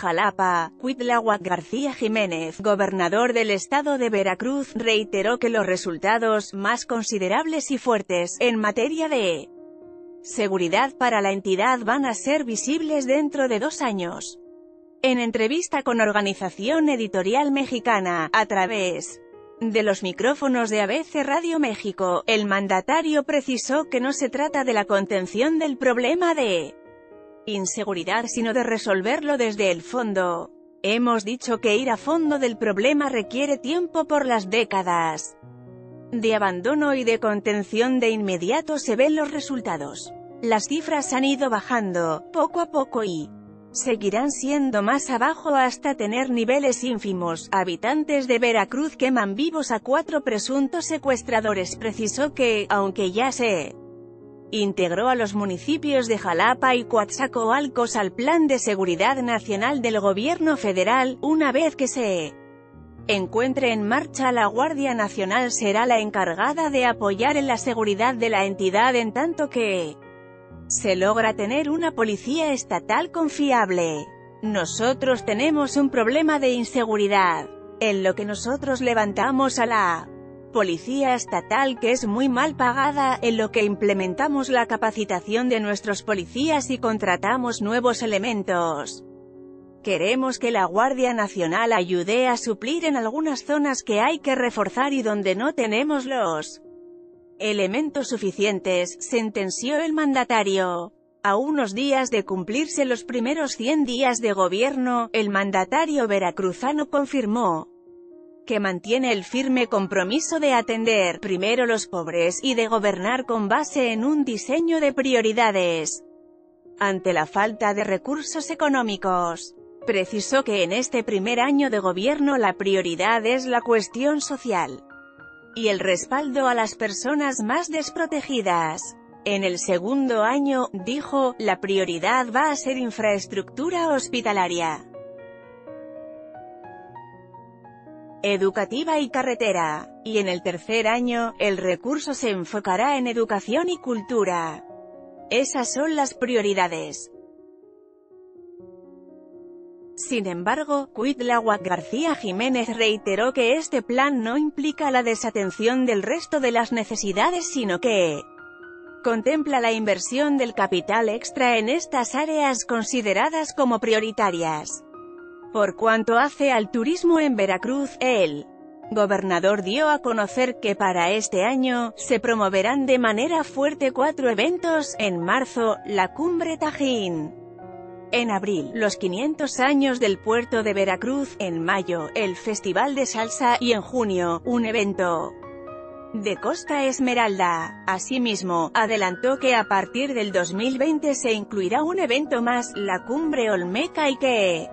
Jalapa, Cuitláhuac García Jiménez, gobernador del estado de Veracruz, reiteró que los resultados más considerables y fuertes, en materia de seguridad para la entidad van a ser visibles dentro de dos años. En entrevista con Organización Editorial Mexicana, a través de los micrófonos de ABC Radio México, el mandatario precisó que no se trata de la contención del problema de inseguridad sino de resolverlo desde el fondo. Hemos dicho que ir a fondo del problema requiere tiempo por las décadas de abandono y de contención de inmediato se ven los resultados. Las cifras han ido bajando, poco a poco y seguirán siendo más abajo hasta tener niveles ínfimos. Habitantes de Veracruz queman vivos a cuatro presuntos secuestradores. Precisó que, aunque ya se integró a los municipios de Jalapa y Coatzacoalcos al Plan de Seguridad Nacional del Gobierno Federal, una vez que se encuentre en marcha la Guardia Nacional será la encargada de apoyar en la seguridad de la entidad en tanto que se logra tener una policía estatal confiable. Nosotros tenemos un problema de inseguridad, en lo que nosotros levantamos a la policía estatal que es muy mal pagada, en lo que implementamos la capacitación de nuestros policías y contratamos nuevos elementos. Queremos que la Guardia Nacional ayude a suplir en algunas zonas que hay que reforzar y donde no tenemos los elementos suficientes, sentenció el mandatario. A unos días de cumplirse los primeros 100 días de gobierno, el mandatario veracruzano confirmó que mantiene el firme compromiso de atender primero los pobres y de gobernar con base en un diseño de prioridades. Ante la falta de recursos económicos, precisó que en este primer año de gobierno la prioridad es la cuestión social y el respaldo a las personas más desprotegidas. En el segundo año, dijo, la prioridad va a ser infraestructura hospitalaria, educativa y carretera. Y en el tercer año, el recurso se enfocará en educación y cultura. Esas son las prioridades. Sin embargo, Cuitláhuac García Jiménez reiteró que este plan no implica la desatención del resto de las necesidades sino que contempla la inversión del capital extra en estas áreas consideradas como prioritarias. Por cuanto hace al turismo en Veracruz, el gobernador dio a conocer que para este año, se promoverán de manera fuerte cuatro eventos, en marzo, la Cumbre Tajín. En abril, los 500 años del puerto de Veracruz, en mayo, el Festival de Salsa, y en junio, un evento de Costa Esmeralda. Asimismo, adelantó que a partir del 2020 se incluirá un evento más, la Cumbre Olmeca y que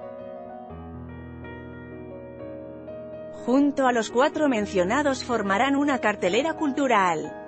junto a los cuatro mencionados formarán una cartelera cultural.